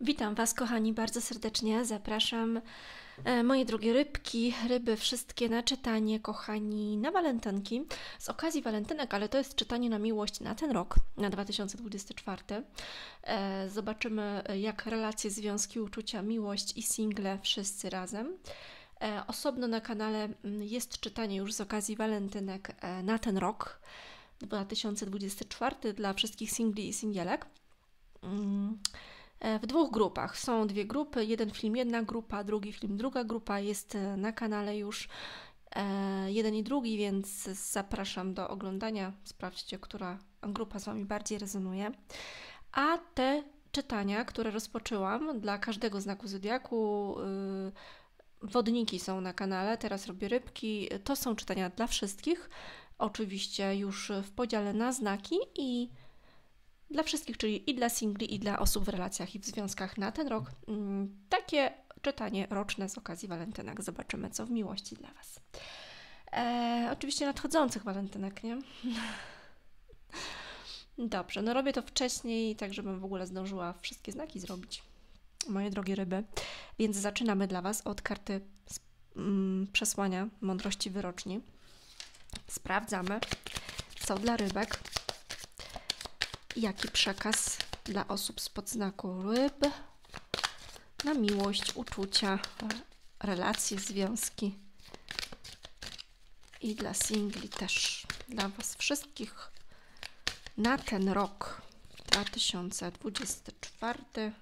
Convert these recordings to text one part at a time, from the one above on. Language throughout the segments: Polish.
Witam Was, kochani, bardzo serdecznie. Zapraszam e, moje drogie rybki, ryby wszystkie na czytanie, kochani, na walentynki. Z okazji walentynek, ale to jest czytanie na miłość na ten rok, na 2024. E, zobaczymy, jak relacje, związki, uczucia, miłość i single wszyscy razem. E, osobno na kanale mm, jest czytanie już z okazji walentynek na ten rok, 2024, dla wszystkich singli i singielek. E, w dwóch grupach. Są dwie grupy, jeden film, jedna grupa, drugi film, druga grupa jest e, na kanale już e, jeden i drugi, więc zapraszam do oglądania. Sprawdźcie, która grupa z Wami bardziej rezonuje. A te czytania, które rozpoczęłam dla każdego znaku zodiaku, wodniki są na kanale, teraz robię rybki. To są czytania dla wszystkich, oczywiście już w podziale na znaki i dla wszystkich, czyli i dla singli, i dla osób w relacjach i w związkach na ten rok. Mm, takie czytanie roczne z okazji walentynek. Zobaczymy, co w miłości dla Was. E, oczywiście nadchodzących walentynek, nie? Dobrze, no robię to wcześniej, tak żebym w ogóle zdążyła wszystkie znaki zrobić, moje drogie ryby. Więc zaczynamy dla Was od karty mm, przesłania mądrości wyroczni. Sprawdzamy, co dla rybek jaki przekaz dla osób z podznaku ryb na miłość, uczucia, relacje, związki i dla singli też, dla Was wszystkich na ten rok 2024.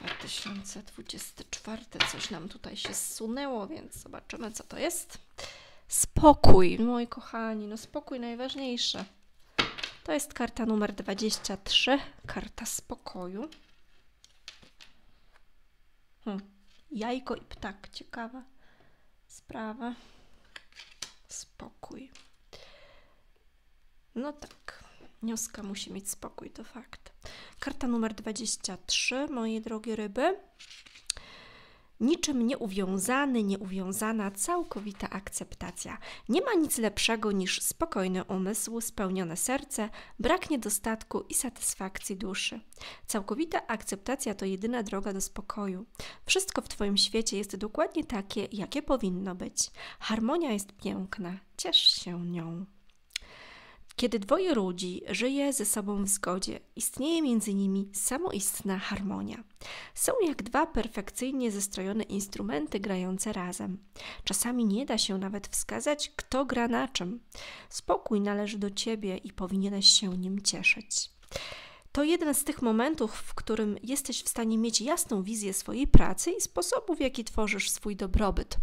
2024 coś nam tutaj się zsunęło, więc zobaczymy, co to jest. Spokój, moi kochani, no spokój najważniejsze. To jest karta numer 23, karta spokoju. Hmm. Jajko i ptak, ciekawa sprawa. Spokój. No tak, nioska musi mieć spokój, to fakt. Karta numer 23, moje drogie ryby niczym nieuwiązany, nieuwiązana, całkowita akceptacja. Nie ma nic lepszego niż spokojny umysł, spełnione serce, brak niedostatku i satysfakcji duszy. Całkowita akceptacja to jedyna droga do spokoju. Wszystko w Twoim świecie jest dokładnie takie, jakie powinno być. Harmonia jest piękna, ciesz się nią. Kiedy dwoje ludzi żyje ze sobą w zgodzie, istnieje między nimi samoistna harmonia. Są jak dwa perfekcyjnie zestrojone instrumenty grające razem. Czasami nie da się nawet wskazać, kto gra na czym. Spokój należy do ciebie i powinieneś się nim cieszyć. To jeden z tych momentów, w którym jesteś w stanie mieć jasną wizję swojej pracy i sposobu, w jaki tworzysz swój dobrobyt.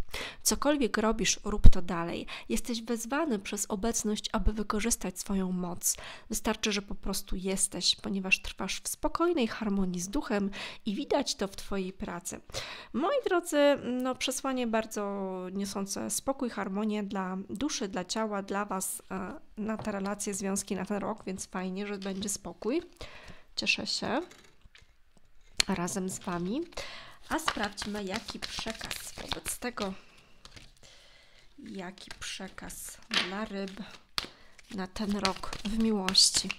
Cokolwiek robisz, rób to dalej. Jesteś wezwany przez obecność, aby wykorzystać swoją moc. Wystarczy, że po prostu jesteś, ponieważ trwasz w spokojnej harmonii z duchem i widać to w Twojej pracy. Moi drodzy, no, przesłanie bardzo niosące spokój, harmonię dla duszy, dla ciała, dla Was e, na te relacje, związki na ten rok, więc fajnie, że będzie spokój. Cieszę się razem z Wami. A sprawdźmy, jaki przekaz wobec tego, jaki przekaz dla ryb na ten rok w miłości,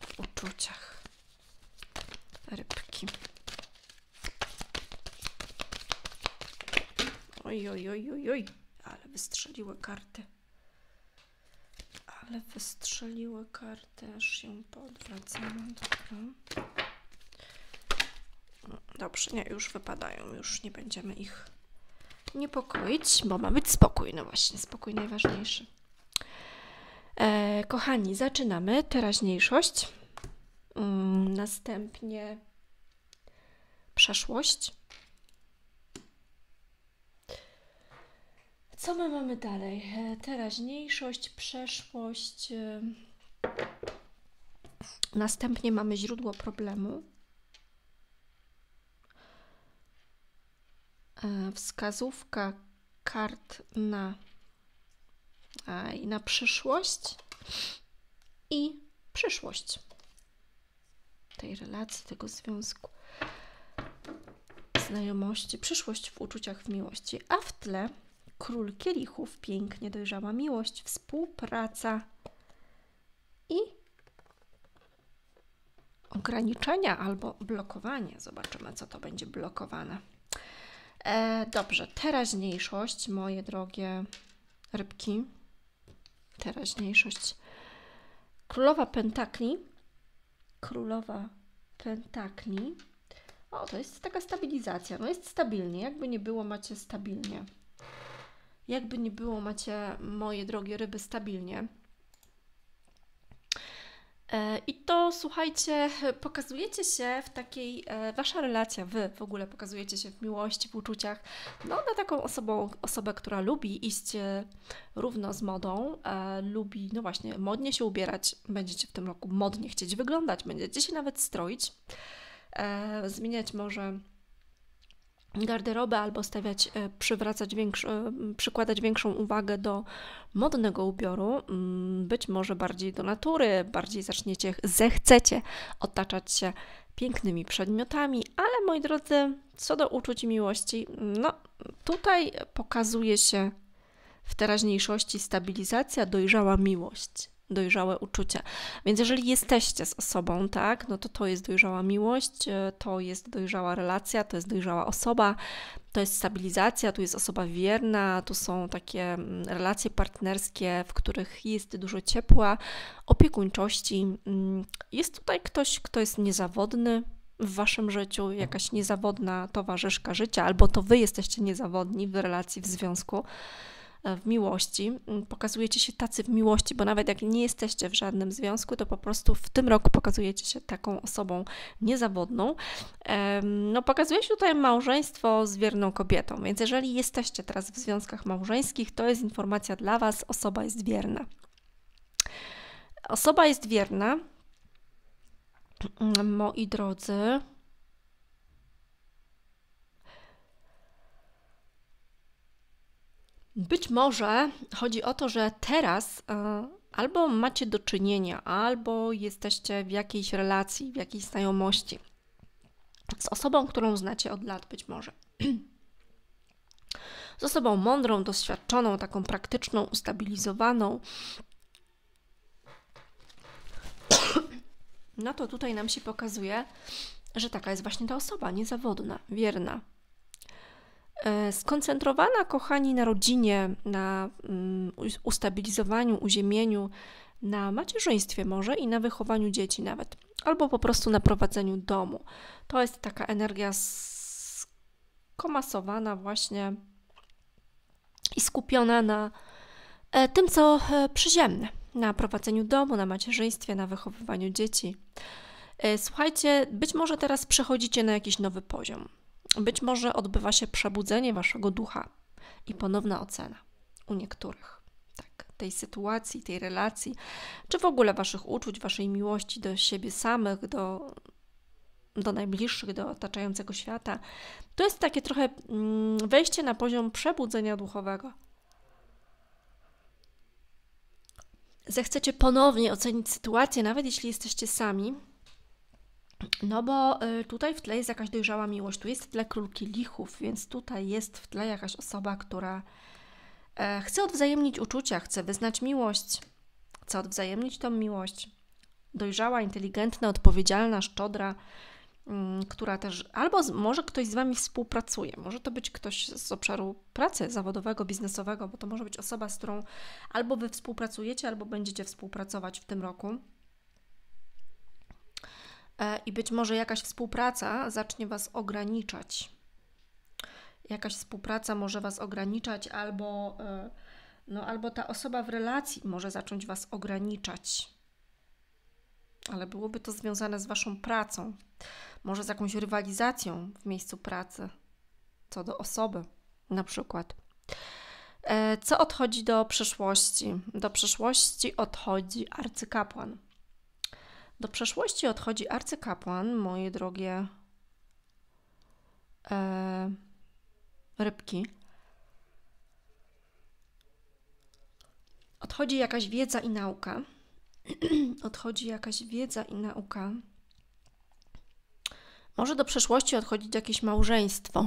w uczuciach. Rybki. Oj, oj, oj, oj, oj, ale wystrzeliły karty. Ale wystrzeliły karty, aż się poodwracam. Dobra. Dobrze, nie, już wypadają, już nie będziemy ich niepokoić, bo ma być spokój. No właśnie, spokój najważniejszy. E, kochani, zaczynamy teraźniejszość. Mm, następnie przeszłość. Co my mamy dalej? E, teraźniejszość, przeszłość. E, następnie mamy źródło problemu. E, wskazówka kart na, na przyszłość i przyszłość tej relacji, tego związku, znajomości, przyszłość w uczuciach, w miłości, a w tle król kielichów, pięknie dojrzała miłość, współpraca i ograniczenia albo blokowanie. Zobaczymy, co to będzie blokowane. E, dobrze, teraźniejszość, moje drogie rybki. Teraźniejszość. Królowa Pentakli. Królowa Pentakli. O, to jest taka stabilizacja. No jest stabilnie. Jakby nie było, macie stabilnie. Jakby nie było, macie, moje drogie ryby, stabilnie. E, I to słuchajcie, pokazujecie się w takiej, e, wasza relacja, wy w ogóle pokazujecie się w miłości, w uczuciach, no na taką osobą, osobę, która lubi iść e, równo z modą, lubi, no właśnie, modnie się ubierać, będziecie w tym roku modnie chcieć wyglądać, będziecie się nawet stroić, zmieniać może garderobę albo stawiać, e, przywracać większy, e, przykładać większą uwagę do modnego ubioru, mm, być może bardziej do natury, bardziej zaczniecie, zechcecie otaczać się pięknymi przedmiotami, ale moi drodzy, co do uczuć i miłości, no tutaj pokazuje się w teraźniejszości stabilizacja, dojrzała miłość dojrzałe uczucia. Więc jeżeli jesteście z osobą, tak, no to to jest dojrzała miłość, e, to jest dojrzała relacja, to jest dojrzała osoba, to jest stabilizacja, tu jest osoba wierna, tu są takie mm, relacje partnerskie, w których jest dużo ciepła, opiekuńczości. Mm, jest tutaj ktoś, kto jest niezawodny, w waszym życiu, jakaś niezawodna towarzyszka życia, albo to wy jesteście niezawodni w relacji, w związku. E, w miłości. Mm, pokazujecie się tacy w miłości, bo nawet jak nie jesteście w żadnym związku, to po prostu w tym roku pokazujecie się taką osobą niezawodną. No, pokazuje się tutaj małżeństwo z wierną kobietą, więc jeżeli jesteście teraz w związkach małżeńskich, to jest informacja dla Was, osoba jest wierna. Osoba jest wierna, mm, moi drodzy. Być może chodzi o to, że teraz e, albo macie do czynienia, albo jesteście w jakiejś relacji, w jakiejś znajomości z osobą, którą znacie od lat, być może. Z osobą mądrą, doświadczoną, taką praktyczną, ustabilizowaną. No to tutaj nam się pokazuje, że taka jest właśnie ta osoba, niezawodna, wierna, skoncentrowana, kochani, na rodzinie, na mm, ustabilizowaniu, uziemieniu, na macierzyństwie może i na wychowaniu dzieci nawet, albo po prostu na prowadzeniu domu. To jest taka energia skomasowana właśnie i skupiona na e, tym, co e, przyziemne, na prowadzeniu domu, na macierzyństwie, na wychowywaniu dzieci. Słuchajcie, być może teraz przechodzicie na jakiś nowy poziom. Być może odbywa się przebudzenie waszego ducha i ponowna ocena u niektórych. Tak, tej sytuacji, tej relacji, czy w ogóle waszych uczuć, waszej miłości do siebie samych, do, do najbliższych, do otaczającego świata. To jest takie trochę mm, wejście na poziom przebudzenia duchowego. Zechcecie ponownie ocenić sytuację, nawet jeśli jesteście sami, no bo y, tutaj w tle jest jakaś dojrzała miłość, tu jest w tle król lichów, więc tutaj jest w tle jakaś osoba, która e, chce odwzajemnić uczucia, chce wyznać miłość, chce odwzajemnić tą miłość. Dojrzała, inteligentna, odpowiedzialna, szczodra, mm, która też, albo może ktoś z Wami współpracuje, może to być ktoś z obszaru pracy zawodowego, biznesowego, bo to może być osoba, z którą albo Wy współpracujecie, albo będziecie współpracować w tym roku i być może jakaś współpraca zacznie Was ograniczać. Jakaś współpraca może Was ograniczać, albo, e, no, albo ta osoba w relacji może zacząć Was ograniczać. Ale byłoby to związane z Waszą pracą, może z jakąś rywalizacją w miejscu pracy, co do osoby na przykład. E, co odchodzi do przeszłości? Do przeszłości odchodzi arcykapłan. Do przeszłości odchodzi arcykapłan, moje drogie e, rybki. Odchodzi jakaś wiedza i nauka. odchodzi jakaś wiedza i nauka. Może do przeszłości odchodzić jakieś małżeństwo.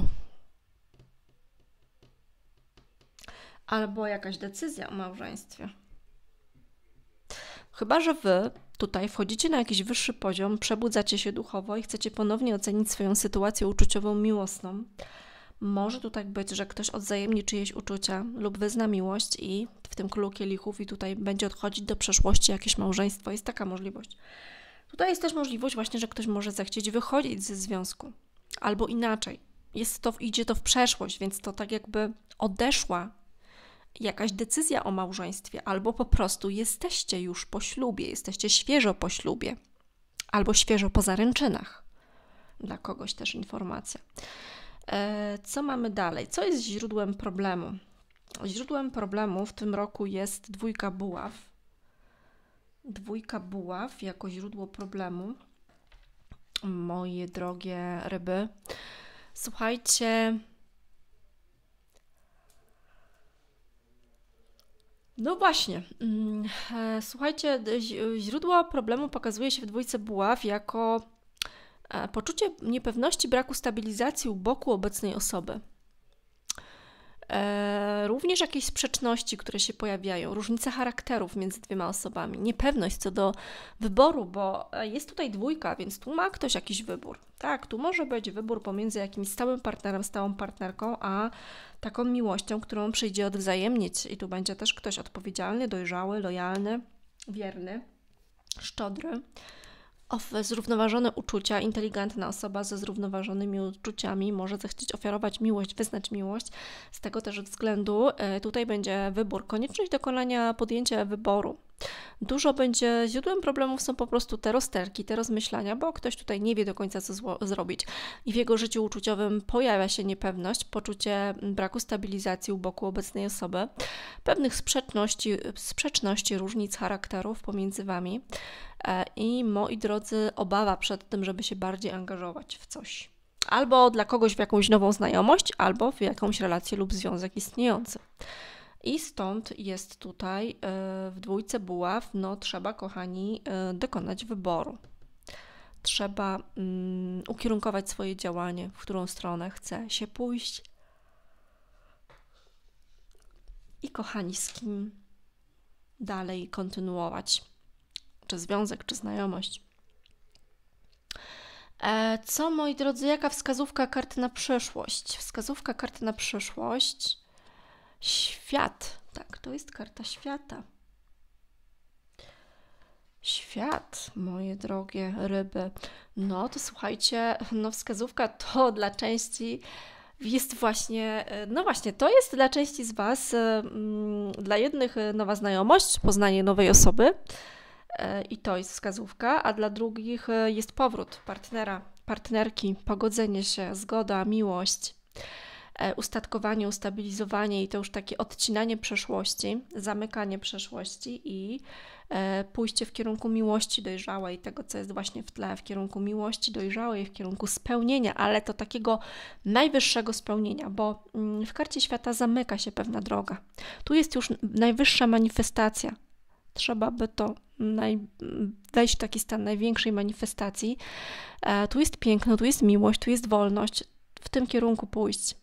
Albo jakaś decyzja o małżeństwie. Chyba, że wy tutaj wchodzicie na jakiś wyższy poziom, przebudzacie się duchowo i chcecie ponownie ocenić swoją sytuację uczuciową, miłosną. Może tu tak być, że ktoś odzajemni czyjeś uczucia lub wyzna miłość i w tym królu kielichów i tutaj będzie odchodzić do przeszłości jakieś małżeństwo. Jest taka możliwość. Tutaj jest też możliwość właśnie, że ktoś może zechcieć wychodzić ze związku. Albo inaczej. Jest to, idzie to w przeszłość, więc to tak jakby odeszła jakaś decyzja o małżeństwie, albo po prostu jesteście już po ślubie, jesteście świeżo po ślubie, albo świeżo po zaręczynach. Dla kogoś też informacja. E, co mamy dalej? Co jest źródłem problemu? Źródłem problemu w tym roku jest dwójka buław. Dwójka buław jako źródło problemu. Moje drogie ryby. Słuchajcie. No właśnie. Mm, e, słuchajcie, źródło problemu pokazuje się w dwójce buław jako poczucie niepewności, braku stabilizacji u boku obecnej osoby. E, również jakieś sprzeczności, które się pojawiają, różnice charakterów między dwiema osobami, niepewność co do wyboru, bo jest tutaj dwójka, więc tu ma ktoś jakiś wybór. Tak, tu może być wybór pomiędzy jakimś stałym partnerem, stałą partnerką, a taką miłością, którą przyjdzie odwzajemnić. I tu będzie też ktoś odpowiedzialny, dojrzały, lojalny, wierny, szczodry zrównoważone uczucia, inteligentna osoba ze zrównoważonymi uczuciami może zechcieć ofiarować miłość, wyznać miłość. Z tego też względu e, tutaj będzie wybór, konieczność dokonania podjęcia wyboru. Dużo będzie, źródłem problemów są po prostu te rozterki, te rozmyślania, bo ktoś tutaj nie wie do końca, co zło, zrobić. I w jego życiu uczuciowym pojawia się niepewność, poczucie braku stabilizacji u boku obecnej osoby, pewnych sprzeczności, sprzeczności różnic charakterów pomiędzy Wami e, i, moi drodzy, obawa przed tym, żeby się bardziej angażować w coś. Albo dla kogoś w jakąś nową znajomość, albo w jakąś relację lub związek istniejący. I stąd jest tutaj e, w dwójce buław, no trzeba, kochani, e, dokonać wyboru. Trzeba um, ukierunkować swoje działanie, w którą stronę chce się pójść. I kochani, z kim dalej kontynuować? Czy związek, czy znajomość? E, co, moi drodzy, jaka wskazówka karty na przyszłość? Wskazówka karty na przyszłość Świat. Tak, to jest karta świata. Świat, moje drogie ryby. No to słuchajcie, no wskazówka to dla części jest właśnie, no właśnie, to jest dla części z Was, mm, dla jednych nowa znajomość, poznanie nowej osoby e, i to jest wskazówka, a dla drugich jest powrót partnera, partnerki, pogodzenie się, zgoda, miłość. E, ustatkowanie, ustabilizowanie i to już takie odcinanie przeszłości, zamykanie przeszłości i e, pójście w kierunku miłości dojrzałej, tego co jest właśnie w tle, w kierunku miłości dojrzałej, w kierunku spełnienia, ale to takiego najwyższego spełnienia, bo mm, w karcie świata zamyka się pewna droga. Tu jest już najwyższa manifestacja. Trzeba by to naj, wejść w taki stan największej manifestacji. E, tu jest piękno, tu jest miłość, tu jest wolność, w tym kierunku pójść.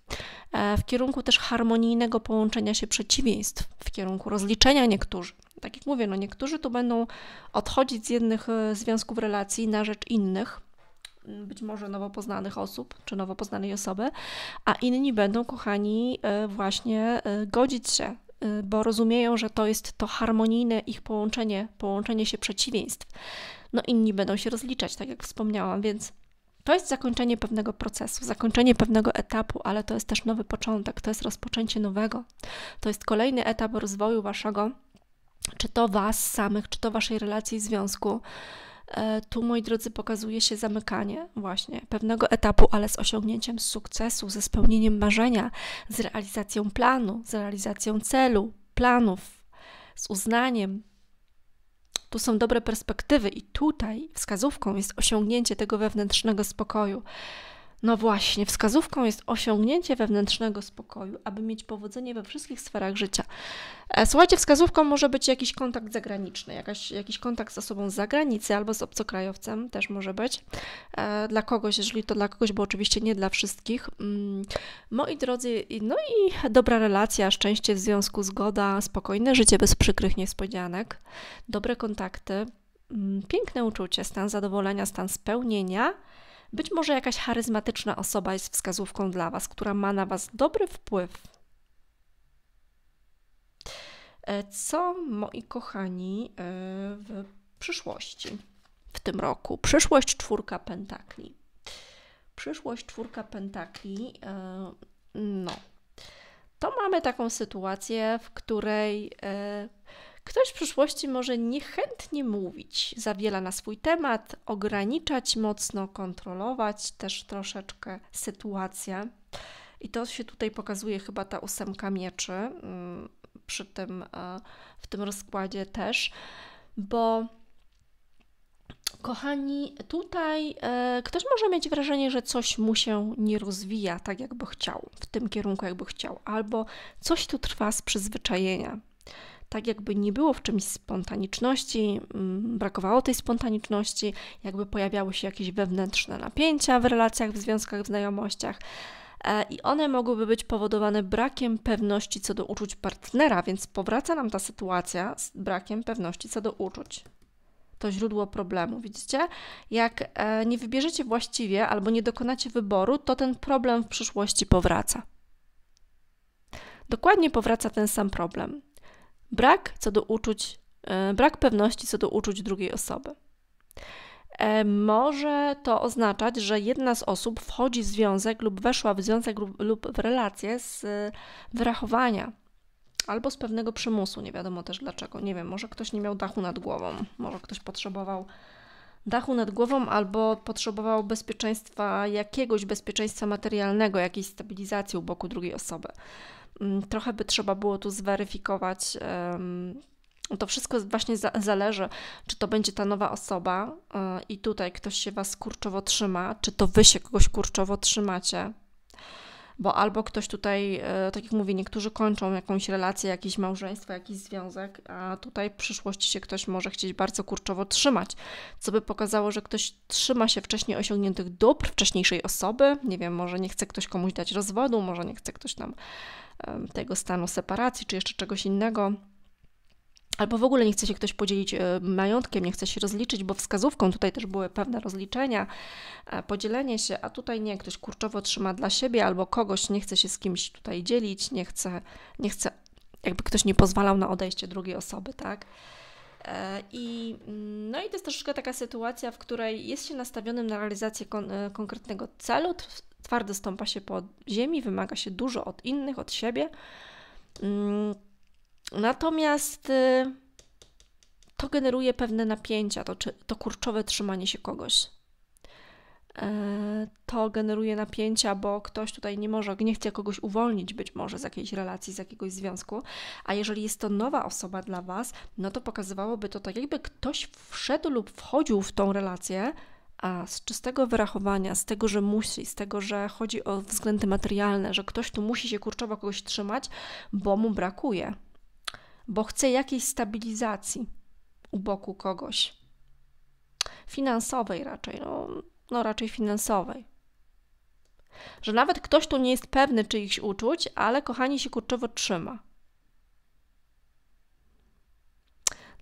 E, w kierunku też harmonijnego połączenia się przeciwieństw, w kierunku rozliczenia niektórzy. Tak jak mówię, no niektórzy tu będą odchodzić z jednych e, związków relacji na rzecz innych, być może nowo poznanych osób, czy nowo poznanej osoby, a inni będą, kochani, e, właśnie godzić się, bo rozumieją, że to jest to harmonijne ich połączenie, połączenie się przeciwieństw. No inni będą się rozliczać, tak jak wspomniałam, więc to jest zakończenie pewnego procesu, zakończenie pewnego etapu, ale to jest też nowy początek, to jest rozpoczęcie nowego. To jest kolejny etap rozwoju waszego, czy to was samych, czy to waszej relacji i związku. E, tu, moi drodzy, pokazuje się zamykanie właśnie pewnego etapu, ale z osiągnięciem sukcesu, ze spełnieniem marzenia, z realizacją planu, z realizacją celu, planów, z uznaniem, tu są dobre perspektywy, i tutaj wskazówką jest osiągnięcie tego wewnętrznego spokoju. No właśnie, wskazówką jest osiągnięcie wewnętrznego spokoju, aby mieć powodzenie we wszystkich sferach życia. E, słuchajcie, wskazówką może być jakiś kontakt zagraniczny, jakaś, jakiś kontakt z osobą z zagranicy albo z obcokrajowcem też może być. E, dla kogoś, jeżeli to dla kogoś, bo oczywiście nie dla wszystkich. Mm, moi drodzy, no i dobra relacja, szczęście w związku, zgoda, spokojne życie bez przykrych niespodzianek, dobre kontakty, mm, piękne uczucie, stan zadowolenia, stan spełnienia. Być może jakaś charyzmatyczna osoba jest wskazówką dla Was, która ma na Was dobry wpływ. E, co, moi kochani, e, w przyszłości, w tym roku? Przyszłość czwórka pentakli. Przyszłość czwórka pentakli, e, no, to mamy taką sytuację, w której Ktoś w przyszłości może niechętnie mówić za wiele na swój temat, ograniczać mocno, kontrolować też troszeczkę sytuację. I to się tutaj pokazuje chyba ta ósemka mieczy mm, przy tym, e, w tym rozkładzie też, bo kochani, tutaj e, ktoś może mieć wrażenie, że coś mu się nie rozwija tak, jakby chciał, w tym kierunku, jakby chciał, albo coś tu trwa z przyzwyczajenia tak jakby nie było w czymś spontaniczności, mm, brakowało tej spontaniczności, jakby pojawiały się jakieś wewnętrzne napięcia w relacjach, w związkach, w znajomościach. E, I one mogłyby być powodowane brakiem pewności co do uczuć partnera, więc powraca nam ta sytuacja z brakiem pewności co do uczuć to źródło problemu. Widzicie? Jak e, nie wybierzecie właściwie albo nie dokonacie wyboru, to ten problem w przyszłości powraca. Dokładnie powraca ten sam problem. Brak co do uczuć, e, brak pewności co do uczuć drugiej osoby. E, może to oznaczać, że jedna z osób wchodzi w związek lub weszła w związek lub w relację z wyrachowania albo z pewnego przymusu. Nie wiadomo też dlaczego. Nie wiem, może ktoś nie miał dachu nad głową, może ktoś potrzebował dachu nad głową albo potrzebował bezpieczeństwa, jakiegoś bezpieczeństwa materialnego, jakiejś stabilizacji u boku drugiej osoby. Mm, trochę by trzeba było tu zweryfikować. To wszystko właśnie zależy, czy to będzie ta nowa osoba e, i tutaj ktoś się Was kurczowo trzyma, czy to Wy się kogoś kurczowo trzymacie. Bo albo ktoś tutaj, e, tak jak mówię, niektórzy kończą jakąś relację, jakieś małżeństwo, jakiś związek, a tutaj w przyszłości się ktoś może chcieć bardzo kurczowo trzymać, co by pokazało, że ktoś trzyma się wcześniej osiągniętych dóbr wcześniejszej osoby. Nie wiem, może nie chce ktoś komuś dać rozwodu, może nie chce ktoś tam tego stanu separacji, czy jeszcze czegoś innego. Albo w ogóle nie chce się ktoś podzielić e, majątkiem, nie chce się rozliczyć, bo wskazówką tutaj też były pewne rozliczenia, e, podzielenie się, a tutaj nie, ktoś kurczowo trzyma dla siebie albo kogoś nie chce się z kimś tutaj dzielić, nie chce, nie chce jakby ktoś nie pozwalał na odejście drugiej osoby, tak? E, I, mm, no i to jest troszeczkę taka sytuacja, w której jest się nastawionym na realizację kon konkretnego celu, twardo stąpa się po ziemi, wymaga się dużo od innych, od siebie. Natomiast y, to generuje pewne napięcia, to, to kurczowe trzymanie się kogoś. E, to generuje napięcia, bo ktoś tutaj nie może, nie chce kogoś uwolnić być może z jakiejś relacji, z jakiegoś związku, a jeżeli jest to nowa osoba dla Was, no to pokazywałoby to tak, jakby ktoś wszedł lub wchodził w tą relację a z czystego wyrachowania, z tego, że musi, z tego, że chodzi o względy materialne, że ktoś tu musi się kurczowo kogoś trzymać, bo mu brakuje, bo chce jakiejś stabilizacji u boku kogoś. Finansowej raczej, no, no raczej finansowej. Że nawet ktoś tu nie jest pewny czyichś uczuć, ale kochani się kurczowo trzyma.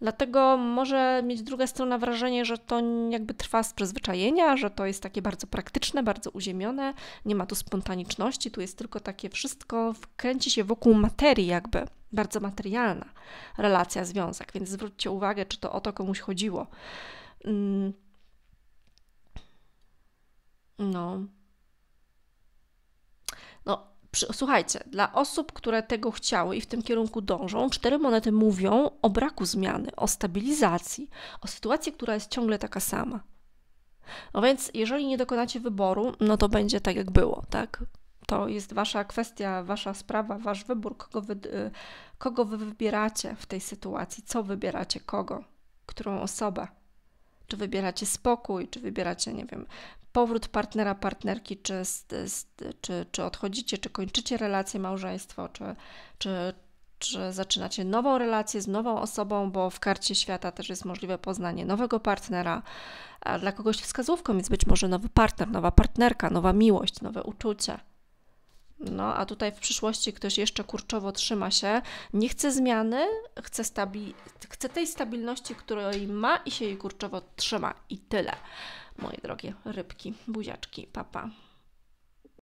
Dlatego może mieć druga strona wrażenie, że to jakby trwa z przyzwyczajenia, że to jest takie bardzo praktyczne, bardzo uziemione, nie ma tu spontaniczności, tu jest tylko takie wszystko, kręci się wokół materii, jakby bardzo materialna relacja, związek. Więc zwróćcie uwagę, czy to o to komuś chodziło. Mm. No. No, Słuchajcie, dla osób, które tego chciały i w tym kierunku dążą, cztery monety mówią o braku zmiany, o stabilizacji, o sytuacji, która jest ciągle taka sama. No więc, jeżeli nie dokonacie wyboru, no to będzie tak, jak było, tak? To jest wasza kwestia, wasza sprawa, wasz wybór, kogo wy, y, kogo wy wybieracie w tej sytuacji, co wybieracie, kogo, którą osobę. Czy wybieracie spokój, czy wybieracie, nie wiem, powrót partnera, partnerki, czy, czy, czy odchodzicie, czy kończycie relację, małżeństwo, czy, czy, czy zaczynacie nową relację z nową osobą, bo w karcie świata też jest możliwe poznanie nowego partnera. A dla kogoś wskazówką jest być może nowy partner, nowa partnerka, nowa miłość, nowe uczucie. No, a tutaj w przyszłości ktoś jeszcze kurczowo trzyma się, nie chce zmiany, chce, stabi- chce tej stabilności, której ma i się jej kurczowo trzyma. I tyle, moje drogie rybki, buziaczki, papa.